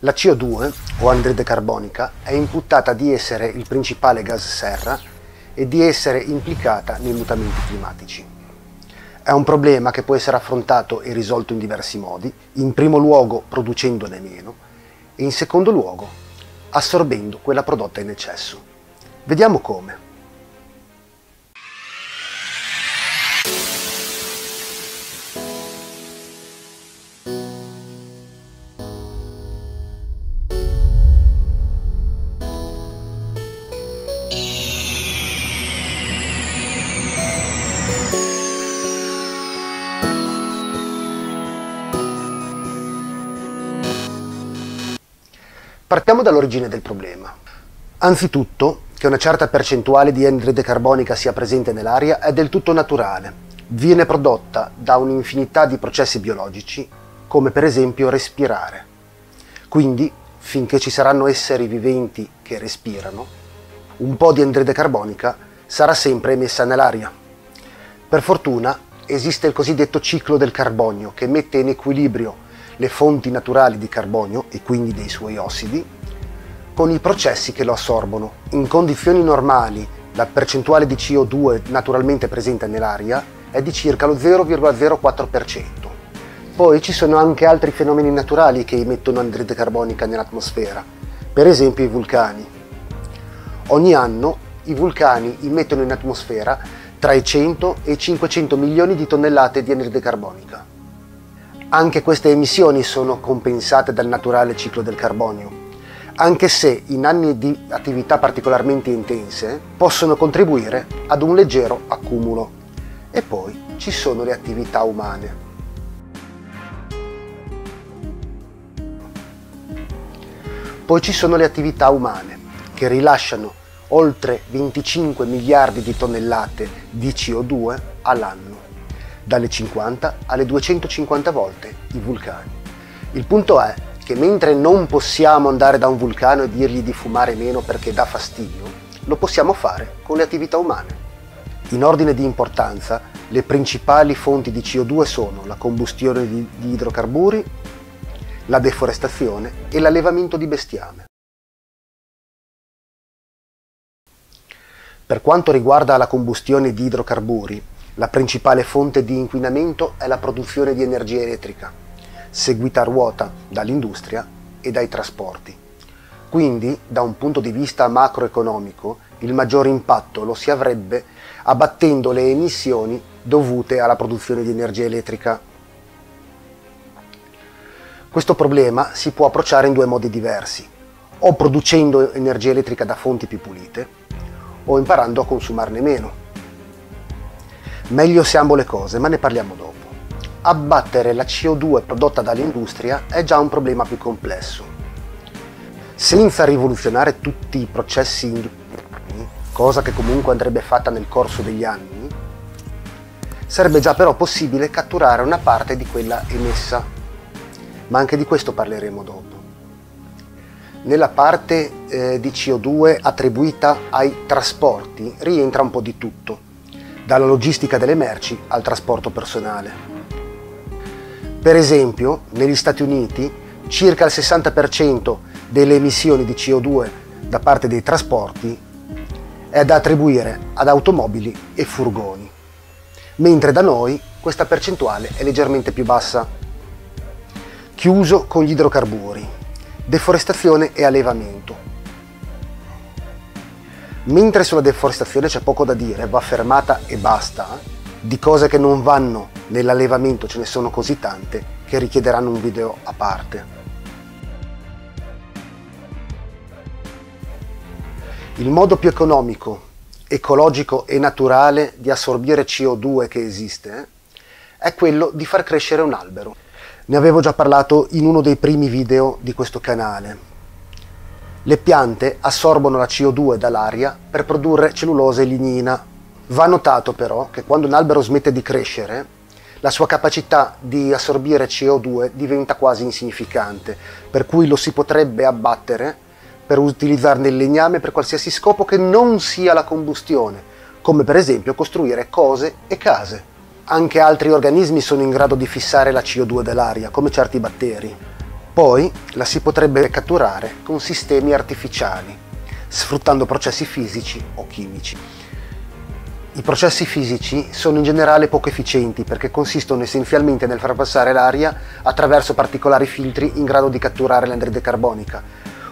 La CO2, o anidride carbonica, è imputata di essere il principale gas serra e di essere implicata nei mutamenti climatici. È un problema che può essere affrontato e risolto in diversi modi, in primo luogo producendone meno e in secondo luogo assorbendo quella prodotta in eccesso. Vediamo come. Partiamo dall'origine del problema. Anzitutto, che una certa percentuale di anidride carbonica sia presente nell'aria è del tutto naturale. Viene prodotta da un'infinità di processi biologici, come per esempio respirare. Quindi, finché ci saranno esseri viventi che respirano, un po' di anidride carbonica sarà sempre emessa nell'aria. Per fortuna esiste il cosiddetto ciclo del carbonio che mette in equilibrio le fonti naturali di carbonio e quindi dei suoi ossidi con i processi che lo assorbono. In condizioni normali la percentuale di CO2 naturalmente presente nell'aria è di circa lo 0,04%. Poi ci sono anche altri fenomeni naturali che emettono anidride carbonica nell'atmosfera, per esempio i vulcani. Ogni anno i vulcani emettono in atmosfera tra i 100 e i 500 milioni di tonnellate di anidride carbonica. Anche queste emissioni sono compensate dal naturale ciclo del carbonio, anche se in anni di attività particolarmente intense possono contribuire ad un leggero accumulo. E poi ci sono le attività umane. Poi ci sono le attività umane che rilasciano oltre 25 miliardi di tonnellate di CO2 all'anno dalle 50 alle 250 volte i vulcani. Il punto è che mentre non possiamo andare da un vulcano e dirgli di fumare meno perché dà fastidio, lo possiamo fare con le attività umane. In ordine di importanza, le principali fonti di CO2 sono la combustione di, di idrocarburi, la deforestazione e l'allevamento di bestiame. Per quanto riguarda la combustione di idrocarburi, la principale fonte di inquinamento è la produzione di energia elettrica, seguita a ruota dall'industria e dai trasporti. Quindi, da un punto di vista macroeconomico, il maggior impatto lo si avrebbe abbattendo le emissioni dovute alla produzione di energia elettrica. Questo problema si può approcciare in due modi diversi, o producendo energia elettrica da fonti più pulite, o imparando a consumarne meno. Meglio siamo le cose, ma ne parliamo dopo. Abbattere la CO2 prodotta dall'industria è già un problema più complesso. Senza rivoluzionare tutti i processi industriali, cosa che comunque andrebbe fatta nel corso degli anni, sarebbe già però possibile catturare una parte di quella emessa. Ma anche di questo parleremo dopo. Nella parte eh, di CO2 attribuita ai trasporti rientra un po' di tutto dalla logistica delle merci al trasporto personale. Per esempio, negli Stati Uniti circa il 60% delle emissioni di CO2 da parte dei trasporti è da attribuire ad automobili e furgoni, mentre da noi questa percentuale è leggermente più bassa. Chiuso con gli idrocarburi, deforestazione e allevamento. Mentre sulla deforestazione c'è poco da dire, va fermata e basta, di cose che non vanno nell'allevamento ce ne sono così tante che richiederanno un video a parte. Il modo più economico, ecologico e naturale di assorbire CO2 che esiste è quello di far crescere un albero. Ne avevo già parlato in uno dei primi video di questo canale, le piante assorbono la CO2 dall'aria per produrre cellulose e lignina. Va notato però che quando un albero smette di crescere, la sua capacità di assorbire CO2 diventa quasi insignificante, per cui lo si potrebbe abbattere per utilizzarne il legname per qualsiasi scopo che non sia la combustione, come per esempio costruire cose e case. Anche altri organismi sono in grado di fissare la CO2 dell'aria, come certi batteri. Poi la si potrebbe catturare con sistemi artificiali, sfruttando processi fisici o chimici. I processi fisici sono in generale poco efficienti perché consistono essenzialmente nel far passare l'aria attraverso particolari filtri in grado di catturare l'anidride carbonica.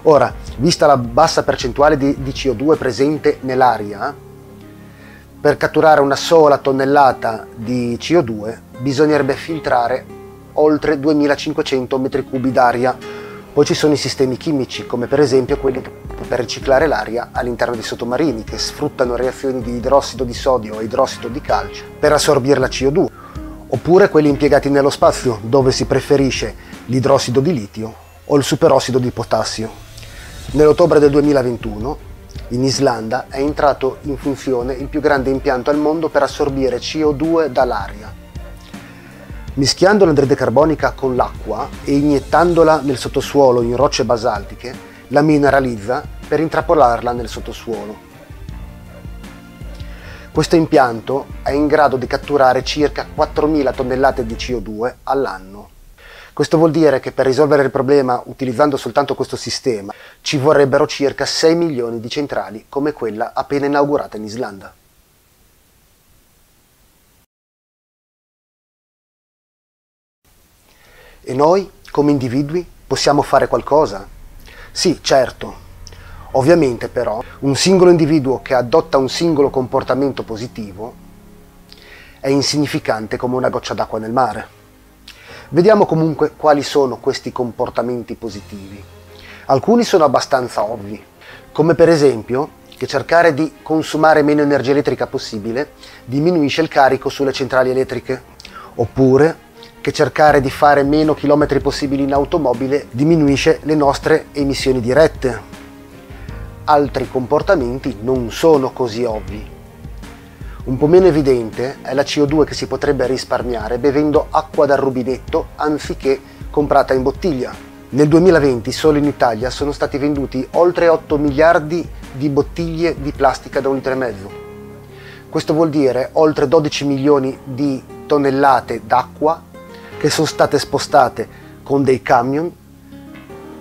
Ora, vista la bassa percentuale di, di CO2 presente nell'aria, per catturare una sola tonnellata di CO2 bisognerebbe filtrare oltre 2500 m3 d'aria. Poi ci sono i sistemi chimici, come per esempio quelli per riciclare l'aria all'interno dei sottomarini, che sfruttano reazioni di idrossido di sodio e idrossido di calcio per assorbire la CO2, oppure quelli impiegati nello spazio, dove si preferisce l'idrossido di litio o il superossido di potassio. Nell'ottobre del 2021 in Islanda è entrato in funzione il più grande impianto al mondo per assorbire CO2 dall'aria. Mischiando l'anidride carbonica con l'acqua e iniettandola nel sottosuolo in rocce basaltiche, la mineralizza per intrappolarla nel sottosuolo. Questo impianto è in grado di catturare circa 4.000 tonnellate di CO2 all'anno. Questo vuol dire che per risolvere il problema utilizzando soltanto questo sistema ci vorrebbero circa 6 milioni di centrali come quella appena inaugurata in Islanda. E noi, come individui, possiamo fare qualcosa? Sì, certo. Ovviamente però un singolo individuo che adotta un singolo comportamento positivo è insignificante come una goccia d'acqua nel mare. Vediamo comunque quali sono questi comportamenti positivi. Alcuni sono abbastanza ovvi, come per esempio che cercare di consumare meno energia elettrica possibile diminuisce il carico sulle centrali elettriche, oppure che cercare di fare meno chilometri possibili in automobile diminuisce le nostre emissioni dirette. Altri comportamenti non sono così ovvi. Un po' meno evidente è la CO2 che si potrebbe risparmiare bevendo acqua dal rubinetto anziché comprata in bottiglia. Nel 2020 solo in Italia sono stati venduti oltre 8 miliardi di bottiglie di plastica da un litro e mezzo. Questo vuol dire oltre 12 milioni di tonnellate d'acqua che sono state spostate con dei camion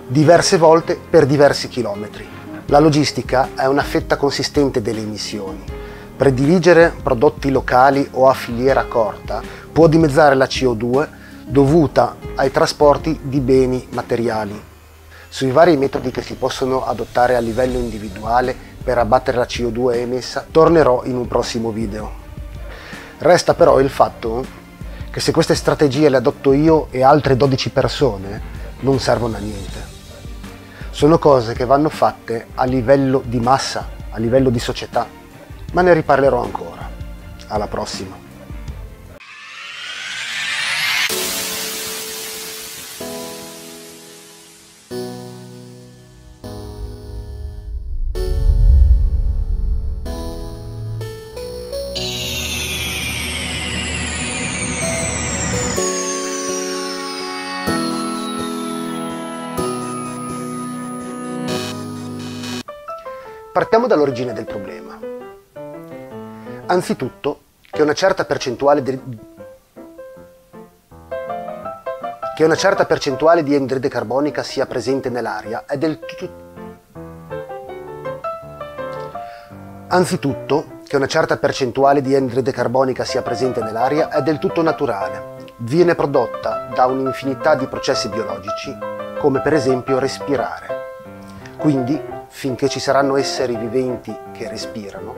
diverse volte per diversi chilometri. La logistica è una fetta consistente delle emissioni Prediligere prodotti locali o a filiera corta può dimezzare la CO2 dovuta ai trasporti di beni materiali. Sui vari metodi che si possono adottare a livello individuale per abbattere la CO2 emessa tornerò in un prossimo video. Resta però il fatto che se queste strategie le adotto io e altre 12 persone non servono a niente. Sono cose che vanno fatte a livello di massa, a livello di società ma ne riparlerò ancora. Alla prossima! Partiamo dall'origine del problema. Anzitutto che una certa percentuale di, che una certa percentuale di anidride carbonica sia presente nell'aria è del tutto Anzitutto, che una certa percentuale di anidride carbonica sia presente nell'aria è del tutto naturale. Viene prodotta da un'infinità di processi biologici, come per esempio respirare. Quindi, finché ci saranno esseri viventi che respirano,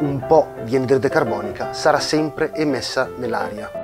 un po' di anidride carbonica sarà sempre emessa nell'aria.